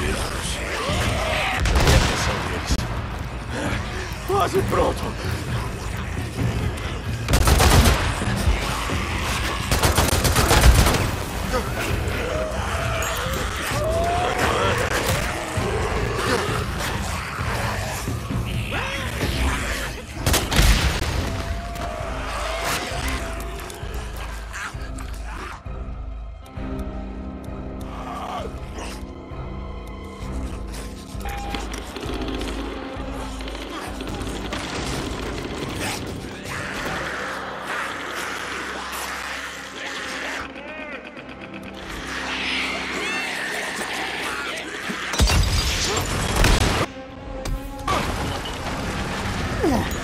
Deus. Eu a atenção deles. Quase pronto. Ugh.